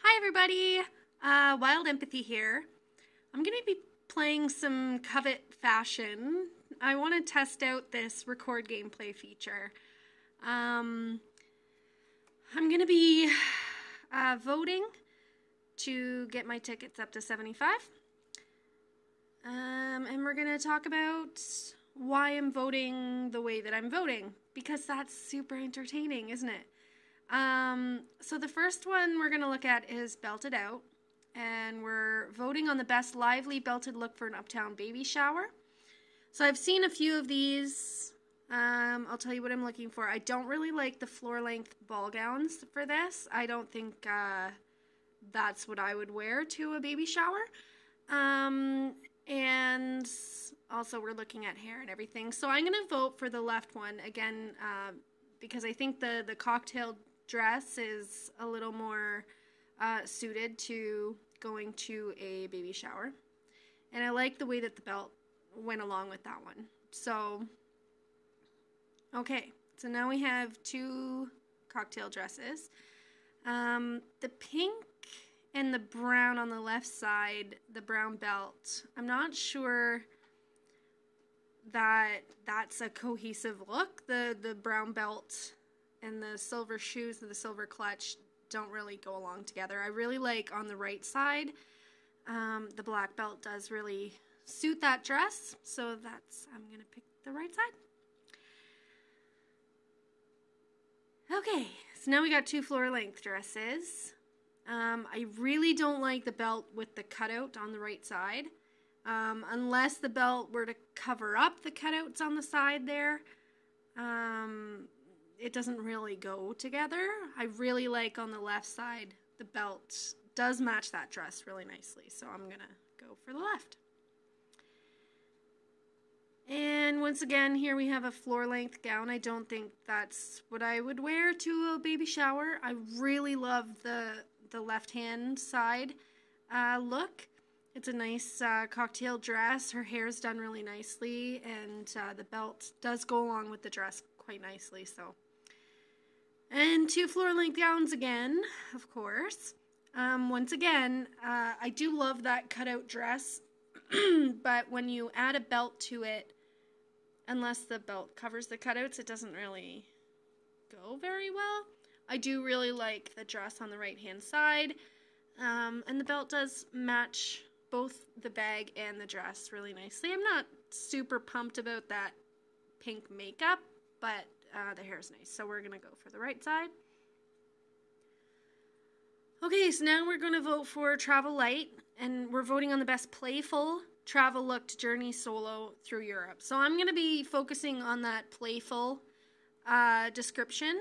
Hi, everybody. Uh, Wild Empathy here. I'm going to be playing some Covet Fashion. I want to test out this record gameplay feature. Um, I'm going to be uh, voting to get my tickets up to 75. Um, and we're going to talk about why I'm voting the way that I'm voting because that's super entertaining, isn't it? Um, so the first one we're going to look at is Belted Out, and we're voting on the best lively belted look for an uptown baby shower. So I've seen a few of these. Um, I'll tell you what I'm looking for. I don't really like the floor length ball gowns for this. I don't think uh, that's what I would wear to a baby shower. Um, and also, we're looking at hair and everything. So I'm going to vote for the left one again uh, because I think the, the cocktail dress is a little more uh, suited to going to a baby shower. And I like the way that the belt went along with that one. So, okay, so now we have two cocktail dresses. Um, the pink and the brown on the left side, the brown belt, I'm not sure that that's a cohesive look. The the brown belt and the silver shoes and the silver clutch don't really go along together. I really like on the right side. Um, the black belt does really suit that dress, so that's I'm gonna pick the right side. Okay, so now we got two floor length dresses. Um, I really don't like the belt with the cutout on the right side. Um, unless the belt were to cover up the cutouts on the side there, um, it doesn't really go together. I really like on the left side, the belt does match that dress really nicely, so I'm going to go for the left. And once again, here we have a floor length gown. I don't think that's what I would wear to a baby shower. I really love the, the left hand side uh, look. It's a nice uh, cocktail dress. Her hair's done really nicely, and uh, the belt does go along with the dress quite nicely. So, and two floor length gowns again, of course. Um, once again, uh, I do love that cutout dress, but when you add a belt to it, unless the belt covers the cutouts, it doesn't really go very well. I do really like the dress on the right hand side, um, and the belt does match both the bag and the dress really nicely. I'm not super pumped about that pink makeup, but uh, the hair is nice. So we're going to go for the right side. Okay, so now we're going to vote for Travel Light, and we're voting on the best playful travel look to journey solo through Europe. So I'm going to be focusing on that playful uh, description.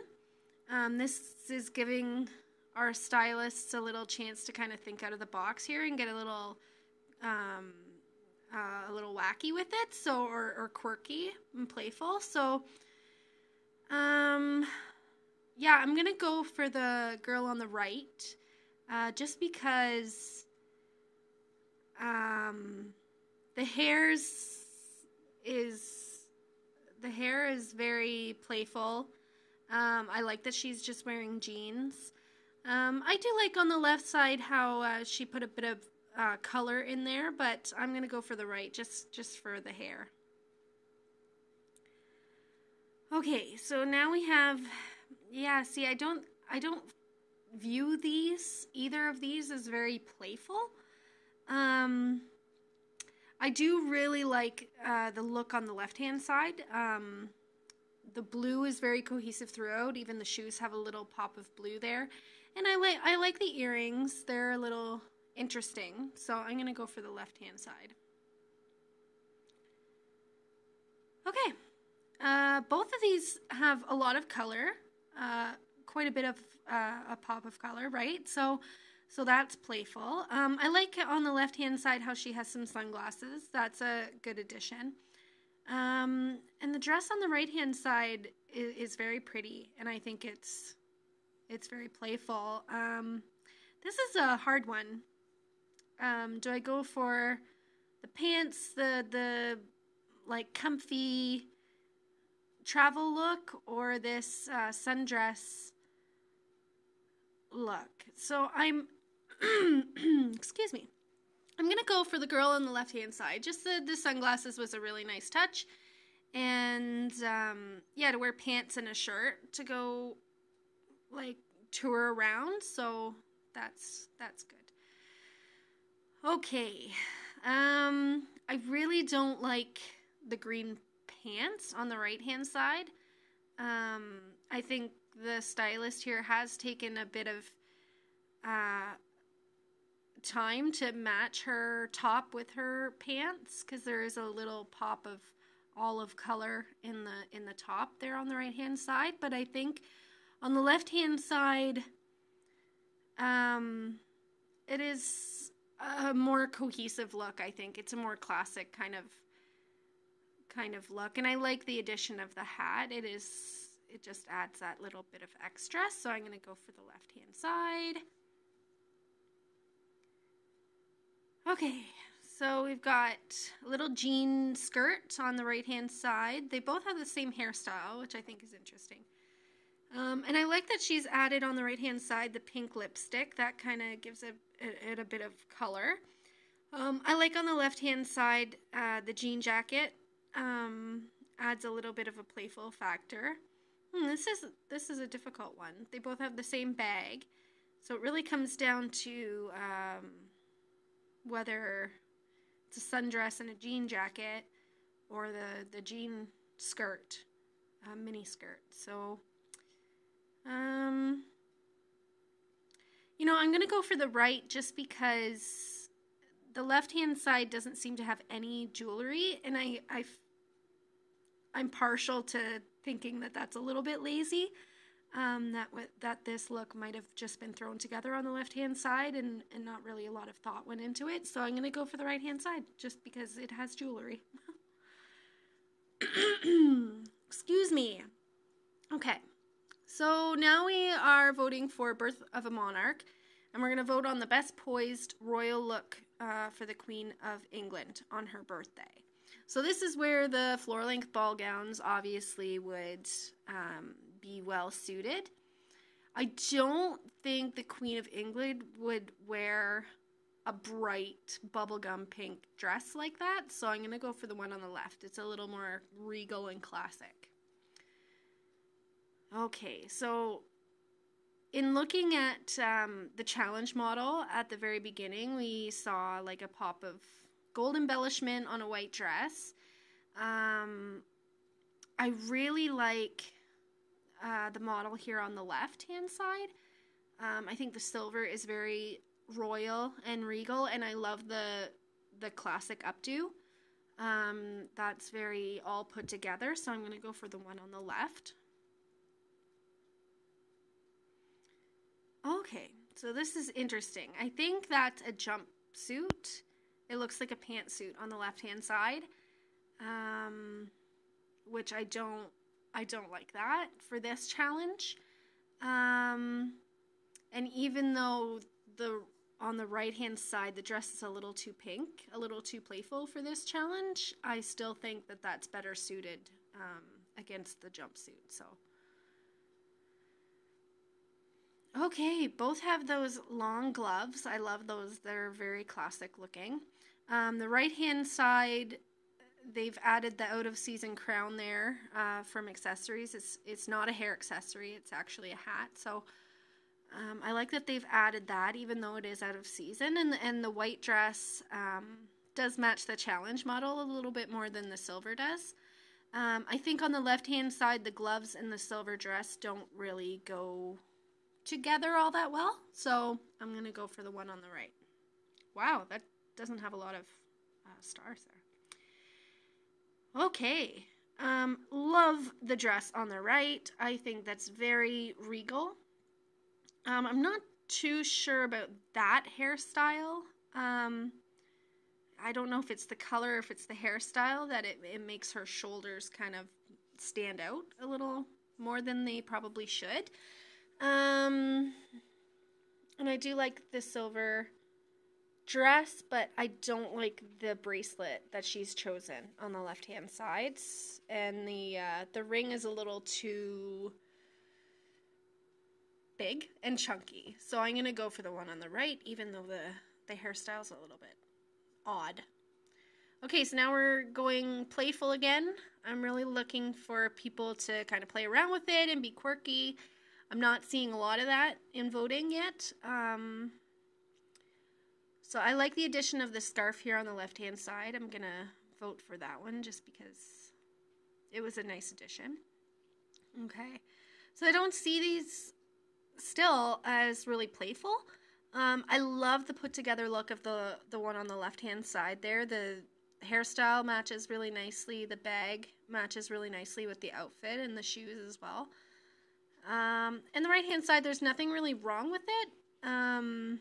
Um, this is giving our stylists a little chance to kind of think out of the box here and get a little um, uh, a little wacky with it, so or, or quirky and playful. So, um, yeah, I'm gonna go for the girl on the right, uh, just because um, the hairs is the hair is very playful. Um, I like that she's just wearing jeans. Um, I do like on the left side how uh, she put a bit of uh, color in there, but I'm gonna go for the right just just for the hair. Okay, so now we have, yeah. See, I don't I don't view these either of these as very playful. Um, I do really like uh, the look on the left hand side. Um, the blue is very cohesive throughout. Even the shoes have a little pop of blue there, and I like I like the earrings. They're a little interesting. So I'm going to go for the left hand side. Okay. Uh, both of these have a lot of color, uh, quite a bit of uh, a pop of color, right? So, so that's playful. Um, I like on the left hand side how she has some sunglasses. That's a good addition. Um, and the dress on the right hand side is, is, very pretty, and I think it's it's very playful. Um, this is a hard one um, do I go for the pants, the the like comfy travel look, or this uh, sundress look? So I'm excuse me. I'm going to go for the girl on the left hand side. Just the, the sunglasses was a really nice touch. And um, yeah, to wear pants and a shirt to go like tour around. So that's that's good. Okay. Um, I really don't like the green pants on the right hand side. Um, I think the stylist here has taken a bit of uh, time to match her top with her pants because there is a little pop of olive color in the in the top there on the right hand side but i think on the left hand side um it is a more cohesive look i think it's a more classic kind of kind of look and i like the addition of the hat it is it just adds that little bit of extra so i'm going to go for the left hand side Okay, so we've got a little jean skirt on the right hand side. They both have the same hairstyle, which I think is interesting. Um, and I like that she's added on the right hand side the pink lipstick. That kind of gives it, a bit of color. Um, I like on the left hand side uh, the jean jacket um, adds a little bit of a playful factor. Hmm, this is this is a difficult one. They both have the same bag, so it really comes down to um, whether it's a sundress and a jean jacket or the, the jean skirt, uh, mini skirt. So, um, you know, I'm going to go for the right just because the left hand side doesn't seem to have any jewelry, and I, I, I'm partial to thinking that that's a little bit lazy um, that w- that this look might have just been thrown together on the left hand side and, and not really a lot of thought went into it. So I'm going to go for the right hand side just because it has jewelry. Excuse me. Okay, so now we are voting for Birth of a Monarch, and we're going to vote on the best poised royal look uh, for the Queen of England on her birthday. So this is where the floor length ball gowns obviously would um, be well suited. I don't think the Queen of England would wear a bright bubblegum pink dress like that, so I'm going to go for the one on the left. It's a little more regal and classic. Okay, so in looking at um, the challenge model at the very beginning, we saw like a pop of gold embellishment on a white dress. Um, I really like uh, the model here on the left hand side. Um, I think the silver is very royal and regal, and I love the the classic updo. Um, that's very all put together, so I'm going to go for the one on the left. Okay, so this is interesting. I think that's a jumpsuit. It looks like a pantsuit on the left hand side, um, which I don't I don't like that for this challenge. Um, and even though the on the right hand side the dress is a little too pink, a little too playful for this challenge, I still think that that's better suited um, against the jumpsuit. So. Okay, both have those long gloves. I love those. They're very classic looking. Um, the right hand side they've added the out of season crown there uh, from accessories. It's it's not a hair accessory. It's actually a hat. So um, I like that they've added that, even though it is out of season. And and the white dress um, does match the challenge model a little bit more than the silver does. Um, I think on the left hand side, the gloves and the silver dress don't really go together all that well. So I'm gonna go for the one on the right. Wow, that doesn't have a lot of uh, stars there. Okay. Um, love the dress on the right. I think that's very regal. Um, I'm not too sure about that hairstyle. Um, I don't know if it's the color, if it's the hairstyle that it, it makes her shoulders kind of stand out a little more than they probably should. Um, and I do like the silver dress, but I don't like the bracelet that she's chosen on the left hand sides, and the uh, the ring is a little too big and chunky. So I'm to go for the one on the right, even though the, the hairstyle's a little bit odd. Okay, so now we're going playful again. I'm really looking for people to kind of play around with it and be quirky. I'm not seeing a lot of that in voting yet. Um, so I like the addition of the scarf here on the left hand side. I'm going to vote for that one just because it was a nice addition. Okay, so I don't see these still as really playful. Um, I love the put together look of the the one on the left hand side there. The hairstyle matches really nicely. The bag matches really nicely with the outfit and the shoes as well. Um, and the right hand side, there's nothing really wrong with it. Um,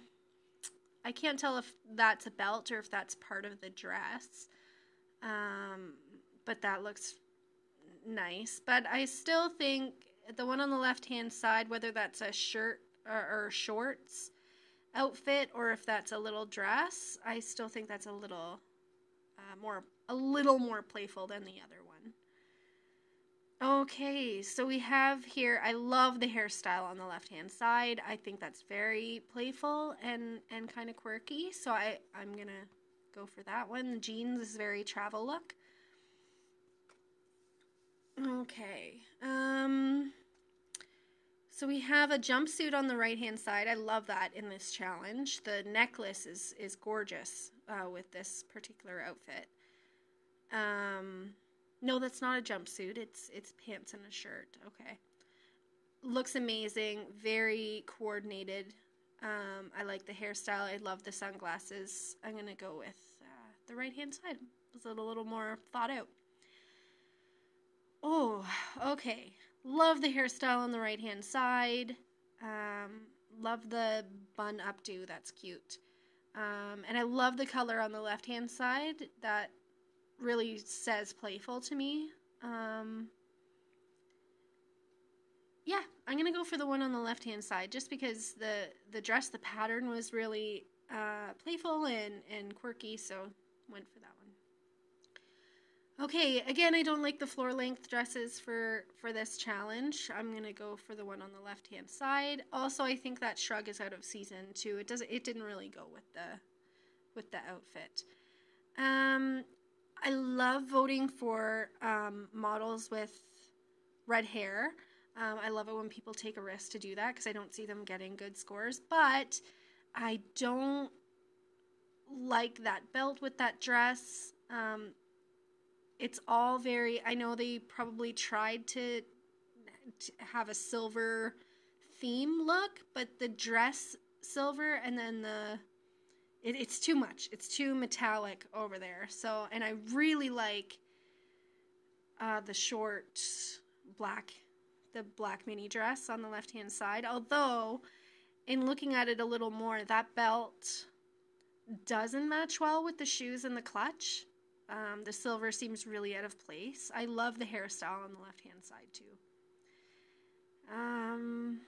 I can't tell if that's a belt or if that's part of the dress. Um, but that looks nice. But I still think the one on the left hand side, whether that's a shirt or, or shorts outfit or if that's a little dress, I still think that's a little uh, more a little more playful than the other. Okay, so we have here. I love the hairstyle on the left hand side. I think that's very playful and and kind of quirky. So I I'm gonna go for that one. The jeans is very travel look. Okay. Um. So we have a jumpsuit on the right hand side. I love that in this challenge. The necklace is is gorgeous uh, with this particular outfit. Um, no, that's not a jumpsuit. It's it's pants and a shirt. Okay, looks amazing. Very coordinated. Um, I like the hairstyle. I love the sunglasses. I'm gonna go with uh, the right hand side. It's a little more thought out. Oh, okay. Love the hairstyle on the right hand side. Um, love the bun updo. That's cute. Um, and I love the color on the left hand side. That really says playful to me. Um, yeah, I'm gonna go for the one on the left hand side just because the the dress, the pattern was really uh, playful and and quirky, so went for that one. Okay, again, I don't like the floor length dresses for for this challenge. I'm gonna go for the one on the left hand side. Also, I think that shrug is out of season too. It doesn't. It didn't really go with the with the outfit. Um, I love voting for um, models with red hair. Um, I love it when people take a risk to do that because I don't see them getting good scores. But I don't like that belt with that dress. Um, it's all very. I know they probably tried to, to have a silver theme look, but the dress silver and then the it, it's too much. It's too metallic over there. So, and I really like uh, the short black, the black mini dress on the left hand side. Although, in looking at it a little more, that belt doesn't match well with the shoes and the clutch. Um, the silver seems really out of place. I love the hairstyle on the left hand side too. Um,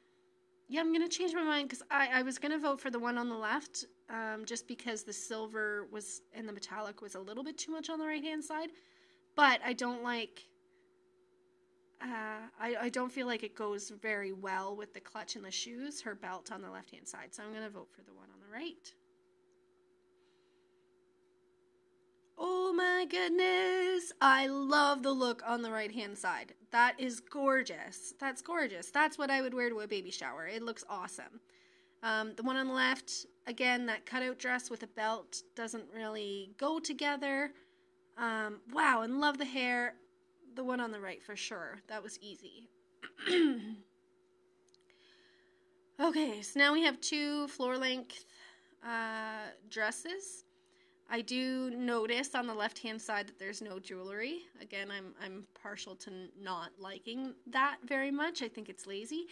yeah, I'm gonna change my mind because I, I was gonna vote for the one on the left um, just because the silver was and the metallic was a little bit too much on the right hand side. But I don't like. Uh, I, I don't feel like it goes very well with the clutch and the shoes, her belt on the left hand side. So I'm going to vote for the one on the right. Oh my goodness. I love the look on the right hand side. That is gorgeous. That's gorgeous. That's what I would wear to a baby shower. It looks awesome. Um, the one on the left, again, that cutout dress with a belt doesn't really go together. Um, wow, and love the hair. The one on the right for sure. That was easy. okay, so now we have two floor length uh, dresses. I do notice on the left hand side that there's no jewelry. Again, I'm I'm partial to not liking that very much. I think it's lazy.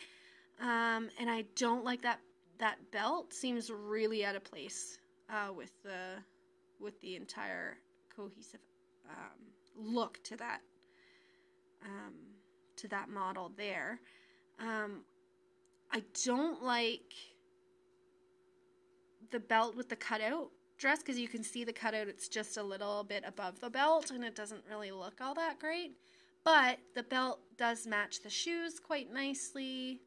Um, and I don't like that that belt seems really out of place uh, with the with the entire cohesive um, look to that um, to that model there. Um, I don't like the belt with the cutout dress because you can see the cutout. It's just a little bit above the belt and it doesn't really look all that great. But the belt does match the shoes quite nicely.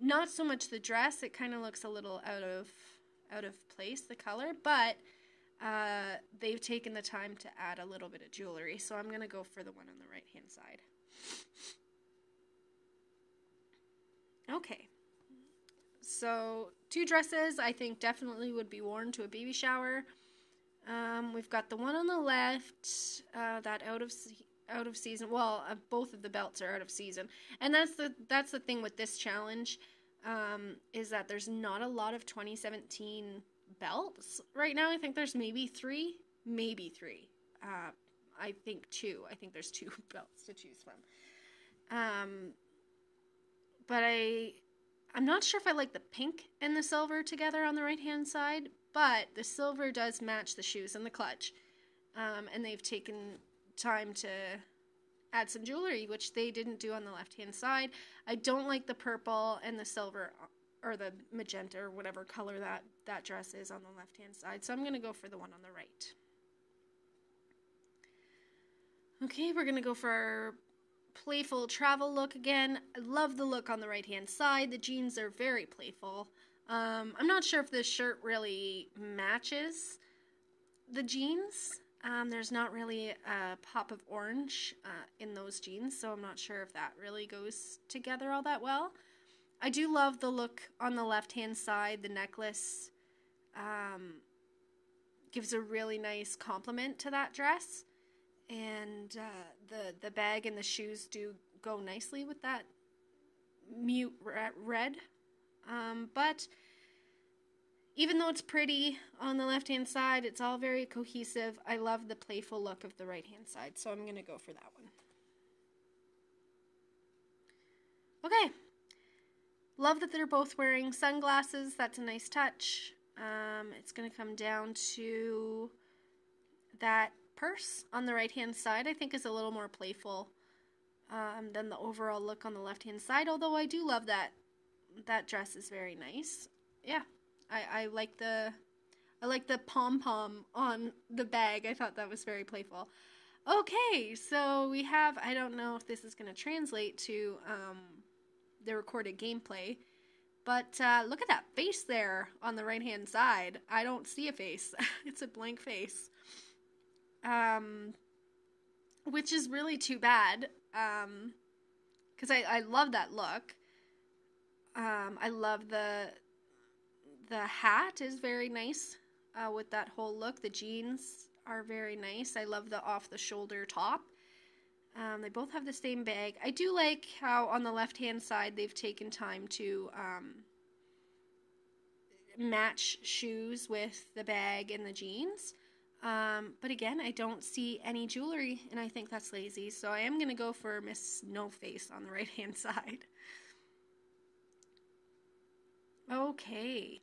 Not so much the dress. It kind of looks a little out of out of place, the color, but uh, they've taken the time to add a little bit of jewelry. So I'm going to go for the one on the right hand side. Okay. So, two dresses I think definitely would be worn to a baby shower. Um, we've got the one on the left, uh, that out of out of season. Well, uh, both of the belts are out of season, and that's the that's the thing with this challenge, um, is that there's not a lot of 2017 belts right now. I think there's maybe three, maybe three. Uh, I think two. I think there's two belts to choose from. Um, but I I'm not sure if I like the pink and the silver together on the right hand side, but the silver does match the shoes and the clutch. Um, and they've taken time to add some jewelry, which they didn't do on the left hand side. I don't like the purple and the silver or the magenta or whatever color that, that dress is on the left hand side. So I'm going to go for the one on the right. Okay, we're going to go for our playful travel look again. I love the look on the right hand side. The jeans are very playful. Um, I'm not sure if this shirt really matches the jeans. Um, there's not really a pop of orange uh, in those jeans, so I'm not sure if that really goes together all that well. I do love the look on the left hand side. The necklace um, gives a really nice compliment to that dress and uh, the the bag and the shoes do go nicely with that mute red. Um, but even though it's pretty on the left hand side, it's all very cohesive. I love the playful look of the right hand side, so I'm gonna go for that one. Okay. Love that they're both wearing sunglasses. That's a nice touch. Um, it's going to come down to that purse on the right hand side, I think is a little more playful um, than the overall look on the left hand side. Although I do love that that dress is very nice. Yeah, I, I like the I like the pom pom on the bag. I thought that was very playful. Okay, so we have I don't know if this is going to translate to um, the recorded gameplay. But uh, look at that face there on the right hand side. I don't see a face. it's a blank face um, which is really too bad. Um, because I I love that look. Um, I love the the hat is very nice uh, with that whole look. The jeans are very nice. I love the off the shoulder top. Um, they both have the same bag. I do like how on the left hand side they've taken time to um, match shoes with the bag and the jeans. Um, but again, I don't see any jewelry, and I think that's lazy. So I am going to go for Miss No Face on the right hand side. Okay.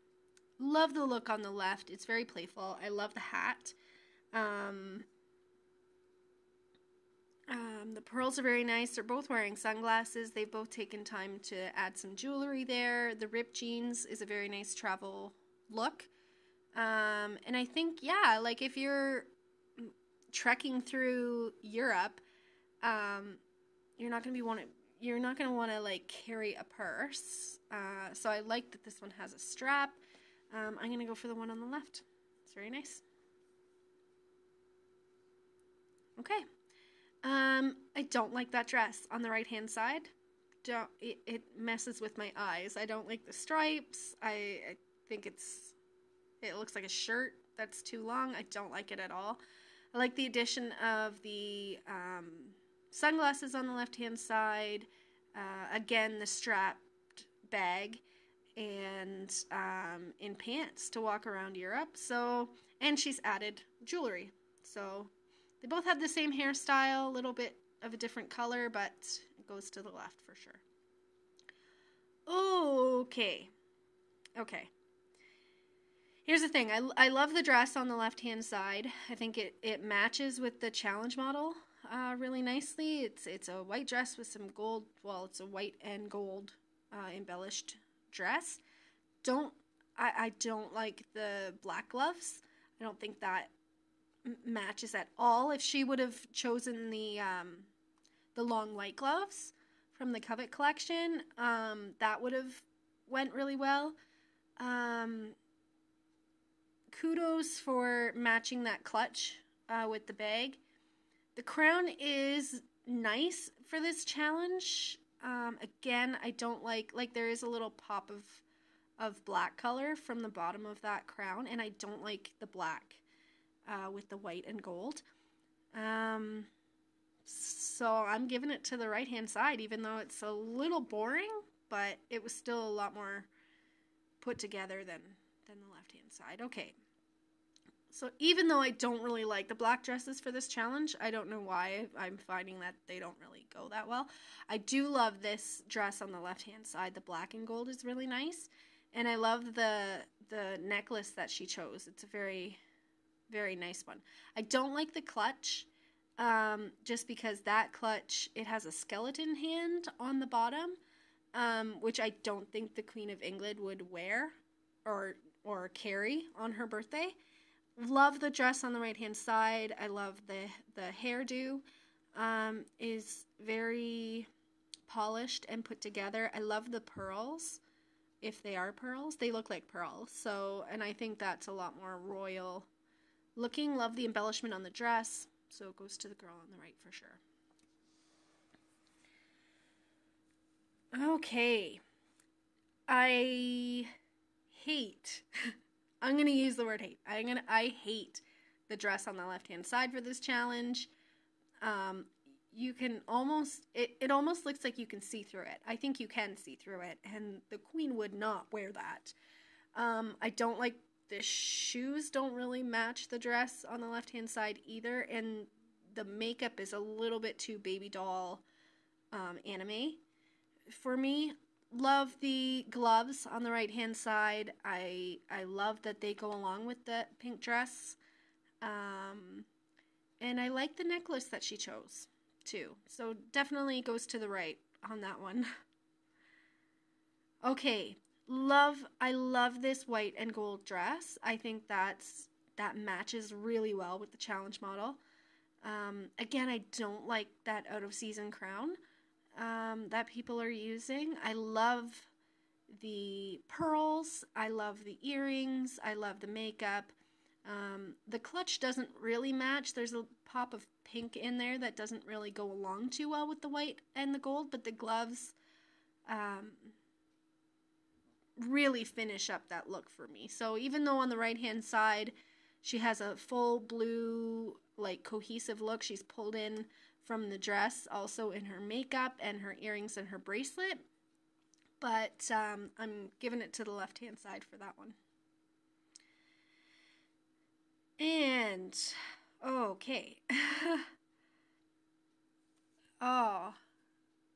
Love the look on the left. It's very playful. I love the hat. Um, um, the pearls are very nice. They're both wearing sunglasses. They've both taken time to add some jewelry there. The ripped jeans is a very nice travel look. Um, and I think, yeah, like if you're trekking through Europe, um, you're not gonna be want you're not gonna want to like carry a purse. Uh, so I like that this one has a strap. Um, I'm gonna go for the one on the left. It's very nice. Okay. Um, I don't like that dress on the right hand side. Don't it, it messes with my eyes. I don't like the stripes. I, I think it's it looks like a shirt that's too long. I don't like it at all. I like the addition of the um, sunglasses on the left hand side. Uh, again, the strapped bag and um, in pants to walk around Europe. So, and she's added jewelry. So, they both have the same hairstyle, a little bit of a different color, but it goes to the left for sure. Okay. Okay. Here's the thing I, I love the dress on the left hand side. I think it, it matches with the challenge model uh, really nicely. It's, it's a white dress with some gold, well, it's a white and gold uh, embellished dress. Don't I, I don't like the black gloves. I don't think that m- matches at all. If she would have chosen the um, the long white gloves from the Covet collection, um, that would have went really well. Um, kudos for matching that clutch uh, with the bag. The crown is nice for this challenge. Um, again, I don't like like there is a little pop of of black color from the bottom of that crown, and I don't like the black uh, with the white and gold. Um, so I'm giving it to the right hand side, even though it's a little boring, but it was still a lot more put together than than the left hand side. Okay. So even though I don't really like the black dresses for this challenge, I don't know why I'm finding that they don't really go that well. I do love this dress on the left hand side. The black and gold is really nice, and I love the the necklace that she chose. It's a very very nice one. I don't like the clutch. Um, just because that clutch it has a skeleton hand on the bottom, um, which I don't think the Queen of England would wear or or carry on her birthday. Love the dress on the right hand side. I love the the hairdo. Um, is very polished and put together. I love the pearls. If they are pearls, they look like pearls. So, and I think that's a lot more royal looking. Love the embellishment on the dress. So it goes to the girl on the right for sure. Okay. I hate I'm to use the word hate. I'm to I hate the dress on the left-hand side for this challenge. Um you can almost it, it almost looks like you can see through it. I think you can see through it and the queen would not wear that. Um I don't like the shoes don't really match the dress on the left hand side either and the makeup is a little bit too baby doll um, anime for me love the gloves on the right hand side i i love that they go along with the pink dress um, and i like the necklace that she chose too so definitely goes to the right on that one okay love I love this white and gold dress. I think that's that matches really well with the challenge model. Um, again, I don't like that out of season crown um, that people are using. I love the pearls. I love the earrings. I love the makeup. Um, the clutch doesn't really match. There's a pop of pink in there that doesn't really go along too well with the white and the gold, but the gloves, um, really finish up that look for me. So even though on the right hand side she has a full blue like cohesive look, she's pulled in from the dress, also in her makeup and her earrings and her bracelet. But um, I'm giving it to the left hand side for that one. And okay. oh,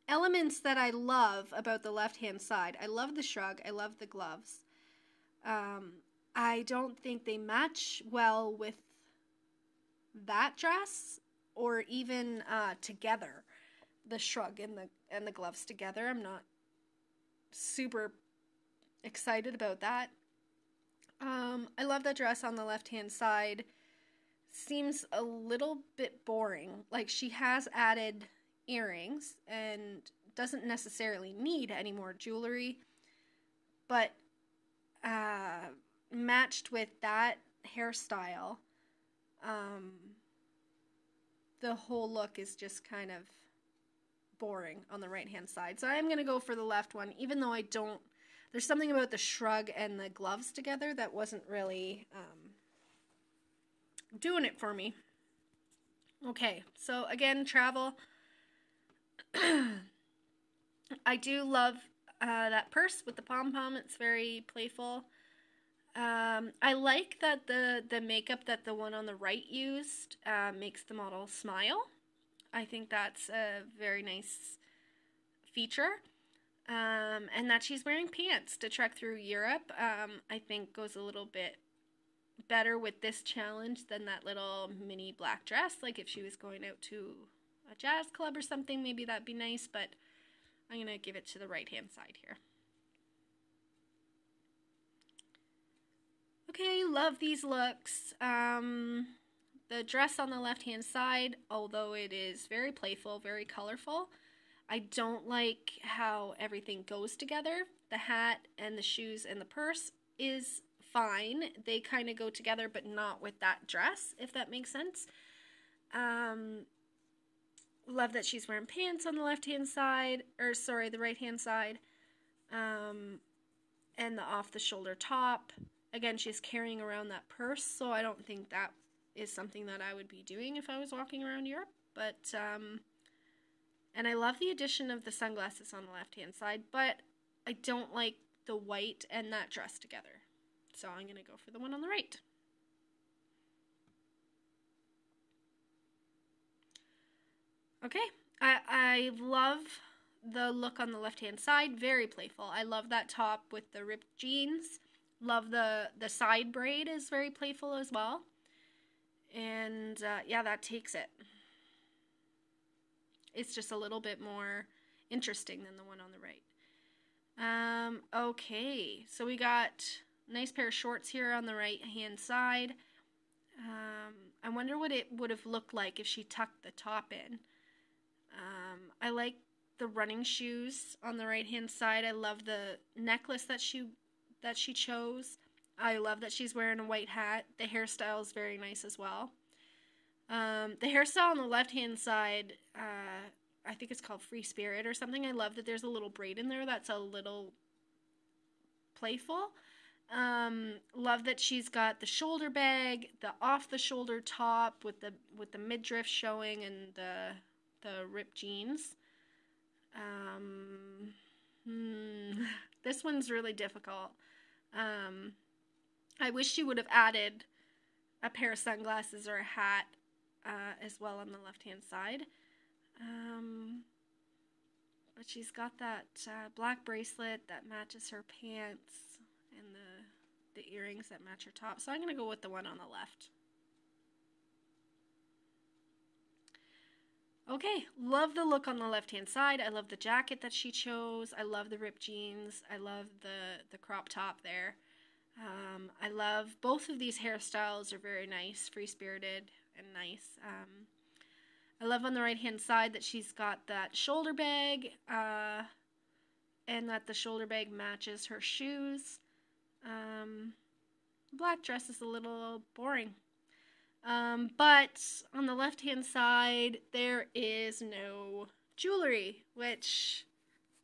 elements that I love about the left hand side. I love the shrug. I love the gloves. Um, I don't think they match well with that dress or even uh, together. The shrug and the and the gloves together. I'm not super excited about that. Um, I love the dress on the left hand side. Seems a little bit boring. Like she has added earrings and doesn't necessarily need any more jewelry, but uh, matched with that hairstyle, um, the whole look is just kind of boring on the right hand side. So I'm going to go for the left one, even though I don't. There's something about the shrug and the gloves together that wasn't really um, doing it for me. Okay, so again, travel. I do love uh, that purse with the pom pom. It's very playful. Um, I like that the the makeup that the one on the right used uh, makes the model smile. I think that's a very nice feature. Um, and that she's wearing pants to trek through Europe, um, I think goes a little bit better with this challenge than that little mini black dress. Like if she was going out to a jazz club or something, maybe that'd be nice, but I'm going to give it to the right hand side here. Okay, love these looks. Um, the dress on the left hand side, although it is very playful, very colorful, I don't like how everything goes together. the hat and the shoes and the purse is fine. They kind of go together, but not with that dress, if that makes sense. Um, love that she's wearing pants on the left hand side, or sorry, the right hand side. Um, and the off the shoulder top. Again, she's carrying around that purse, so I don't think that is something that I would be doing if I was walking around Europe. But, um, and I love the addition of the sunglasses on the left hand side, but I don't like the white and that dress together. So I'm going to go for the one on the right. Okay, I, I love the look on the left hand side, very playful. I love that top with the ripped jeans. Love the the side braid is very playful as well. And uh, yeah, that takes it. It's just a little bit more interesting than the one on the right. Um, okay, so we got nice pair of shorts here on the right hand side. Um, I wonder what it would have looked like if she tucked the top in. Um, I like the running shoes on the right hand side. I love the necklace that she that she chose. I love that she's wearing a white hat. The hairstyle is very nice as well. Um, the hairstyle on the left hand side, uh, I think it's called Free Spirit or something. I love that there's a little braid in there that's a little playful. Um, love that she's got the shoulder bag, the off the shoulder top with the with the midriff showing and the the ripped jeans. Um, hmm, this one's really difficult. Um, I wish she would have added a pair of sunglasses or a hat uh, as well on the left hand side. Um, but she's got that uh, black bracelet that matches her pants and the, the earrings that match her top. So I'm going to go with the one on the left. Okay, love the look on the left hand side. I love the jacket that she chose. I love the ripped jeans. I love the, the crop top there. Um, I love both of these hairstyles are very nice, free spirited and nice. Um, I love on the right hand side that she's got that shoulder bag uh, and that the shoulder bag matches her shoes. Um, black dress is a little boring. Um, but on the left hand side, there is no jewelry, which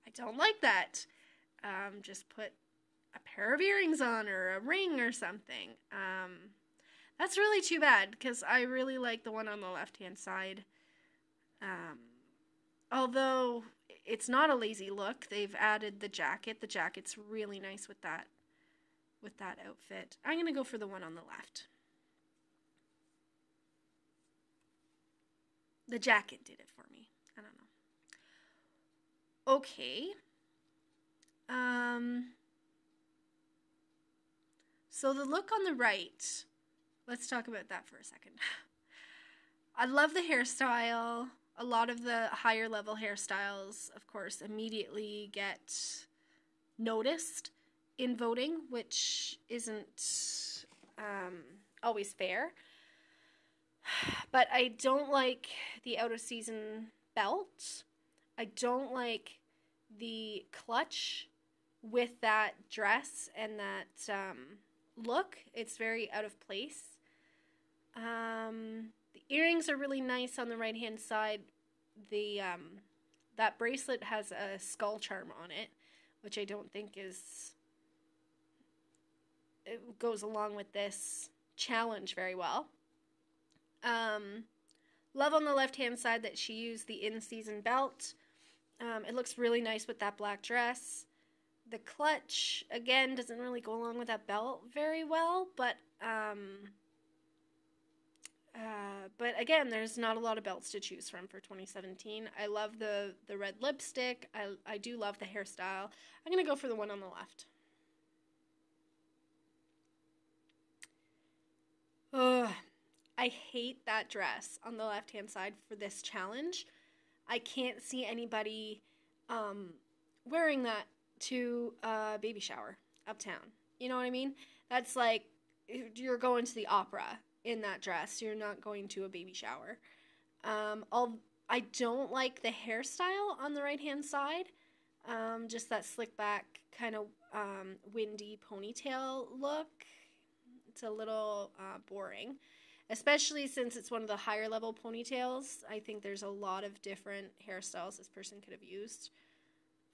I don't like that. Um, just put a pair of earrings on or a ring or something. Um, that's really too bad because I really like the one on the left hand side. Um, although it's not a lazy look, they've added the jacket. The jacket's really nice with that with that outfit. I'm gonna go for the one on the left. The jacket did it for me. I don't know. Okay. Um so the look on the right, let's talk about that for a second. I love the hairstyle. A lot of the higher level hairstyles, of course, immediately get noticed in voting, which isn't um, always fair. But I don't like the out of season belt. I don't like the clutch with that dress and that um, look. It's very out of place. Um, the earrings are really nice on the right hand side. The um, that bracelet has a skull charm on it, which I don't think is it goes along with this challenge very well. Um, love on the left hand side that she used the in season belt. Um, it looks really nice with that black dress. The clutch, again, doesn't really go along with that belt very well, but um, uh, but again, there's not a lot of belts to choose from for 2017. I love the the red lipstick. I I do love the hairstyle. I'm gonna go for the one on the left. Ugh, I hate that dress on the left hand side for this challenge. I can't see anybody um, wearing that to a baby shower uptown. You know what I mean? That's like you're going to the opera in that dress. You're not going to a baby shower. Um, I'll, I don't like the hairstyle on the right hand side. Um, just that slick back, kind of um, windy ponytail look. It's a little uh, boring, especially since it's one of the higher level ponytails. I think there's a lot of different hairstyles this person could have used.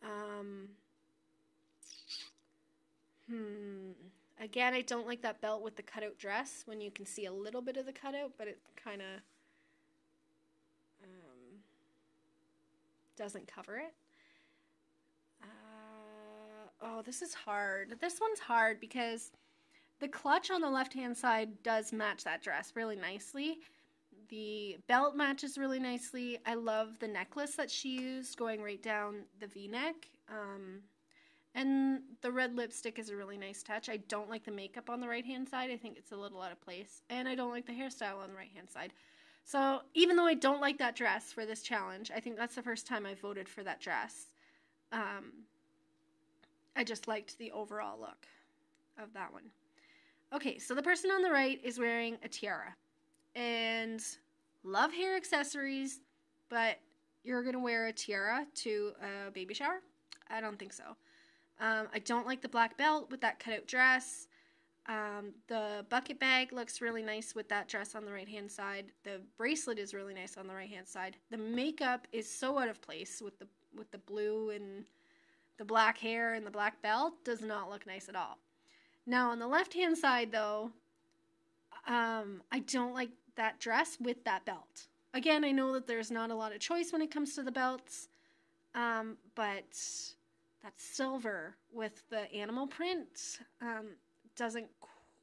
Um, hmm. Again, I don't like that belt with the cutout dress when you can see a little bit of the cutout, but it kind of um, doesn't cover it. Uh, oh, this is hard. This one's hard because the clutch on the left hand side does match that dress really nicely. The belt matches really nicely. I love the necklace that she used going right down the v neck. Um, and the red lipstick is a really nice touch. I don't like the makeup on the right hand side. I think it's a little out of place. And I don't like the hairstyle on the right hand side. So even though I don't like that dress for this challenge, I think that's the first time I voted for that dress. Um, I just liked the overall look of that one. Okay, so the person on the right is wearing a tiara. And love hair accessories, but you're going to wear a tiara to a baby shower? I don't think so. Um, I don't like the black belt with that cutout dress. Um, the bucket bag looks really nice with that dress on the right hand side. The bracelet is really nice on the right hand side. The makeup is so out of place with the with the blue and the black hair and the black belt. Does not look nice at all. Now on the left hand side though, um, I don't like that dress with that belt. Again, I know that there's not a lot of choice when it comes to the belts, um, but that silver with the animal print um, doesn't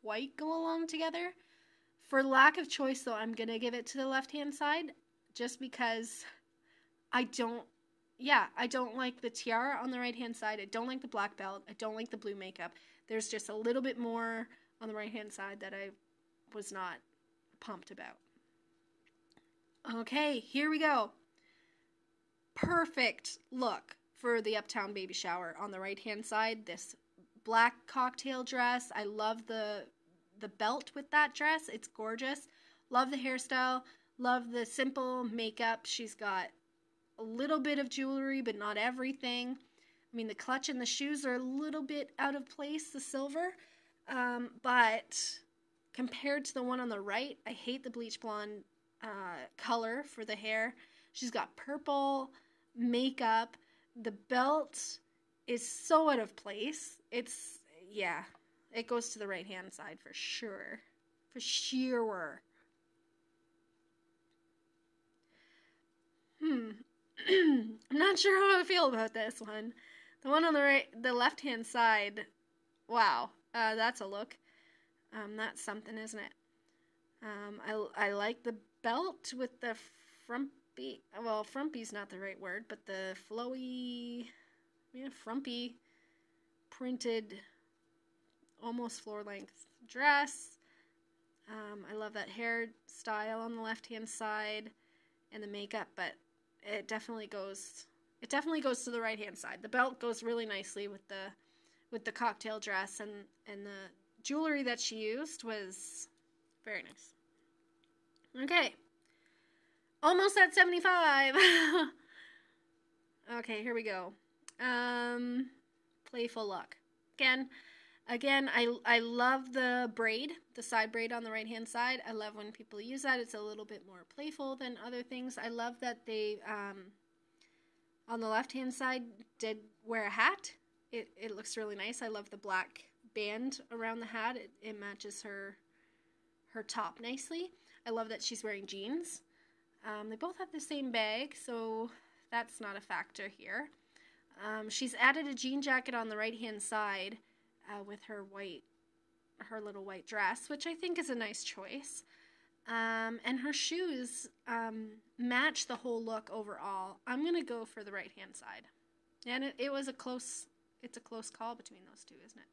quite go along together. For lack of choice, though, I'm going to give it to the left hand side just because I don't, yeah, I don't like the tiara on the right hand side. I don't like the black belt. I don't like the blue makeup. There's just a little bit more on the right hand side that I was not pumped about. Okay, here we go. Perfect look for the Uptown baby shower. On the right hand side, this black cocktail dress. I love the the belt with that dress. It's gorgeous. Love the hairstyle. Love the simple makeup. She's got a little bit of jewelry, but not everything. I mean, the clutch and the shoes are a little bit out of place, the silver. Um, but compared to the one on the right, I hate the bleach blonde uh, color for the hair. She's got purple makeup the belt is so out of place. It's yeah, it goes to the right hand side for sure. For sure. Hmm. I'm not sure how I feel about this one. The one on the right, the left hand side. Wow, uh, that's a look. Um, that's something, isn't it? Um, I I like the belt with the frumpy. Well, frumpy's not the right word, but the flowy, yeah, frumpy printed, almost floor length dress. Um, I love that hairstyle on the left hand side and the makeup, but it definitely goes. It definitely goes to the right hand side. The belt goes really nicely with the with the cocktail dress and and the jewelry that she used was very nice. Okay. Almost at 75. okay, here we go. Um, playful luck. Again, again, I, I love the braid, the side braid on the right hand side. I love when people use that. It's a little bit more playful than other things. I love that they, um, on the left hand side, did wear a hat. It, it looks really nice. I love the black band around the hat. It, it matches her her top nicely. I love that she's wearing jeans. Um, they both have the same bag, so that's not a factor here. Um, she's added a jean jacket on the right hand side uh, with her white, her little white dress, which I think is a nice choice. Um, and her shoes um, match the whole look overall. I'm gonna go for the right hand side, and it, it was a close. It's a close call between those two, isn't it?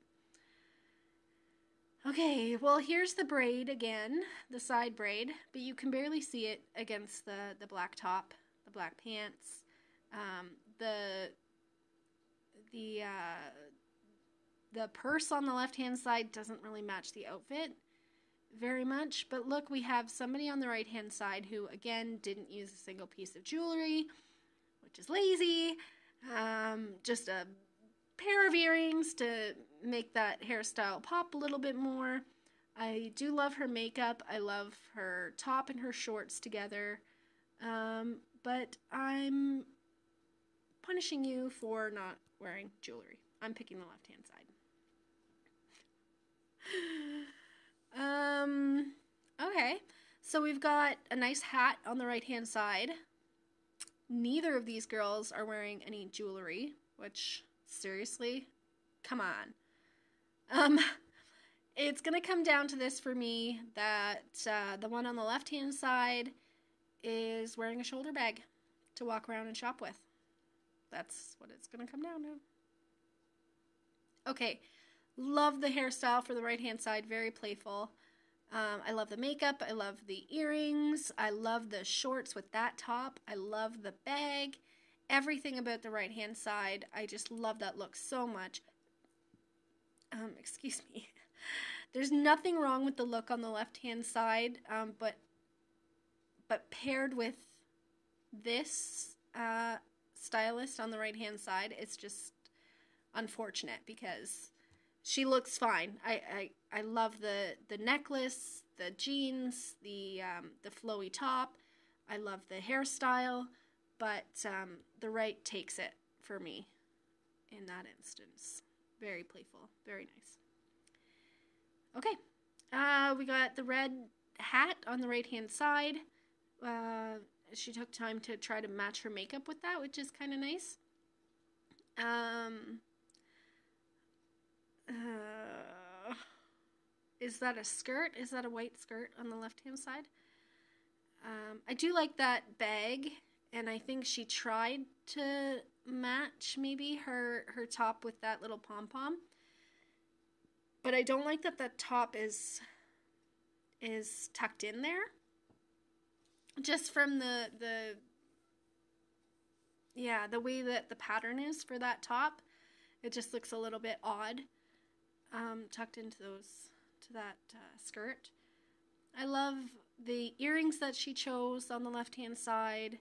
Okay, well, here's the braid again, the side braid, but you can barely see it against the, the black top, the black pants. Um, the the uh, the purse on the left hand side doesn't really match the outfit very much, but look, we have somebody on the right hand side who again didn't use a single piece of jewelry, which is lazy. Um, just a pair of earrings to make that hairstyle pop a little bit more. I do love her makeup. I love her top and her shorts together. Um, but I'm punishing you for not wearing jewelry. I'm picking the left hand side. um, okay. So we've got a nice hat on the right hand side. Neither of these girls are wearing any jewelry, which, seriously, come on. Um, it's going to come down to this for me that uh, the one on the left hand side is wearing a shoulder bag to walk around and shop with. That's what it's going to come down to. Okay, love the hairstyle for the right hand side, very playful. Um, I love the makeup. I love the earrings. I love the shorts with that top. I love the bag. Everything about the right hand side. I just love that look so much. Um, excuse me. There's nothing wrong with the look on the left hand side, um, but but paired with this uh, stylist on the right hand side, it's just unfortunate because she looks fine. I, I, I love the, the necklace, the jeans, the um, the flowy top. I love the hairstyle, but um, the right takes it for me in that instance. Very playful, very nice. Okay, uh, we got the red hat on the right hand side. Uh, she took time to try to match her makeup with that, which is kind of nice. Um, uh, is that a skirt? Is that a white skirt on the left hand side? Um, I do like that bag, and I think she tried to match maybe her her top with that little pom pom. But I don't like that the top is is tucked in there. Just from the the yeah, the way that the pattern is for that top, it just looks a little bit odd um, tucked into those to that uh, skirt. I love the earrings that she chose on the left hand side.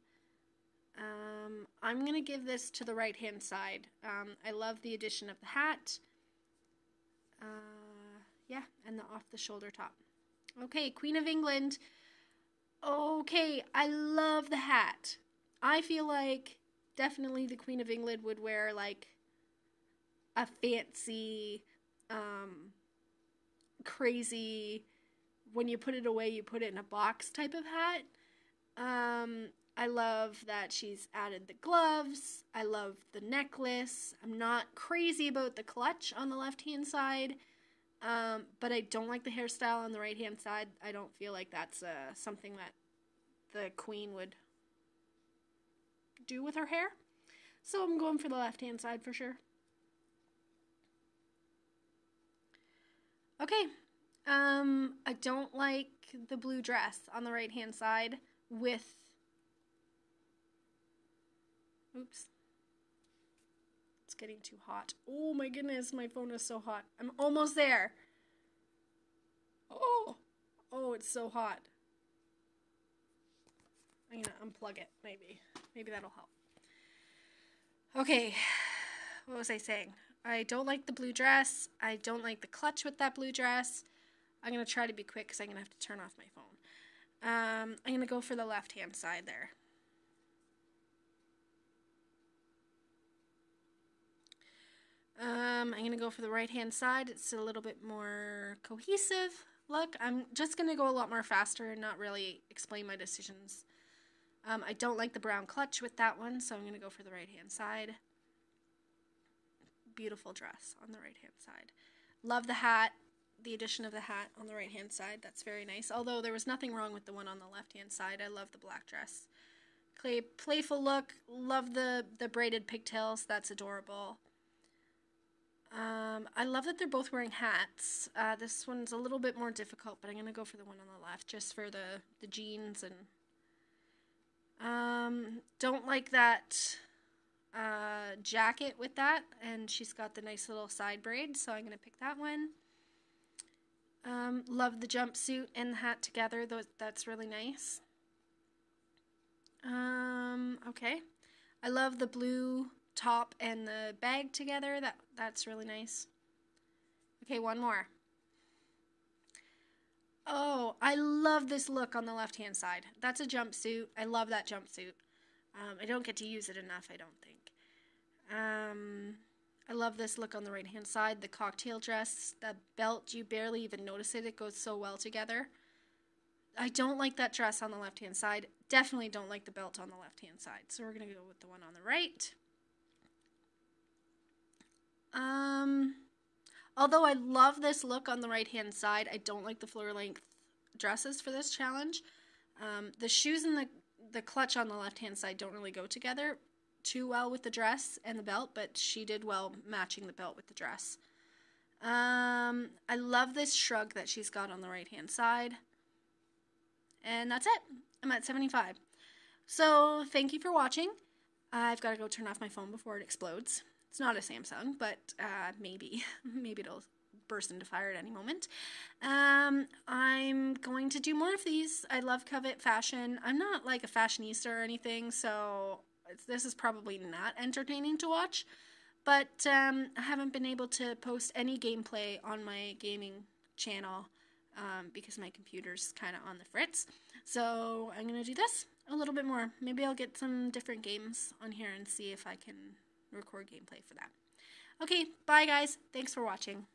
Um, I'm going to give this to the right hand side. Um, I love the addition of the hat. Uh, yeah, and the off the shoulder top. Okay, Queen of England. Okay, I love the hat. I feel like definitely the Queen of England would wear like a fancy um, crazy when you put it away you put it in a box type of hat. Um, i love that she's added the gloves. I love the necklace. I'm not crazy about the clutch on the left hand side um, but i don't like the hairstyle on the right hand side. I don't feel like that's uh, something that the queen would do with her hair. So i'm going for the left hand side for sure Okay. Um, I don't like the blue dress on the right hand side with. Oops. It's getting too hot. Oh my goodness, my phone is so hot. I'm almost there. Oh, oh, it's so hot. I'm gonna unplug it, maybe. Maybe that'll help. Okay, what was I saying? I don't like the blue dress. I don't like the clutch with that blue dress. I'm going to try to be quick because I'm going to have to turn off my phone. Um, I'm going to go for the left hand side there. Um, I'm going to go for the right hand side. It's a little bit more cohesive look. I'm just going to go a lot more faster and not really explain my decisions. Um, I don't like the brown clutch with that one, so I'm going to go for the right hand side beautiful dress on the right hand side. Love the hat, the addition of the hat on the right hand side. That's very nice. Although there was nothing wrong with the one on the left hand side. I love the black dress. Clay, playful look. Love the, the braided pigtails. That's adorable. Um, I love that they're both wearing hats. Uh, this one's a little bit more difficult, but I'm going to go for the one on the left just for the, the jeans and um, don't like that uh, jacket with that, and she's got the nice little side braid, so I'm going to pick that one. Um, love the jumpsuit and the hat together, Those, that's really nice. Um, okay. I love the blue top and the bag together. That that's really nice. Okay, one more. Oh, I love this look on the left hand side. That's a jumpsuit. I love that jumpsuit. Um, I don't get to use it enough, I don't think. Um, I love this look on the right hand side. The cocktail dress, the belt, you barely even notice it. It goes so well together. I don't like that dress on the left hand side. Definitely don't like the belt on the left hand side. So we're going to go with the one on the right. Um, although I love this look on the right hand side, I don't like the floor length dresses for this challenge. Um, the shoes and the, the clutch on the left hand side don't really go together too well with the dress and the belt, but she did well matching the belt with the dress. Um, I love this shrug that she's got on the right hand side. And that's it. I'm at 75. So thank you for watching. I've got to go turn off my phone before it explodes. It's not a Samsung, but uh, maybe maybe it'll burst into fire at any moment. Um, I'm going to do more of these. I love Covet fashion. I'm not like a fashionista or anything, so this is probably not entertaining to watch. But um, I haven't been able to post any gameplay on my gaming channel um, because my computer's kind of on the fritz. So I'm going to do this a little bit more. Maybe I'll get some different games on here and see if I can record gameplay for that. Okay, bye guys. Thanks for watching.